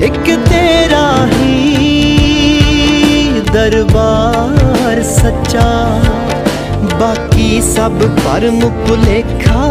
ਇੱਕ ਤੇਰਾ ਹੀ ਦਰਬਾਰ ਸੱਚਾ। ਬਾਕੀ ਸਭ ਭਰਮ ਭੁਲੇਖਾ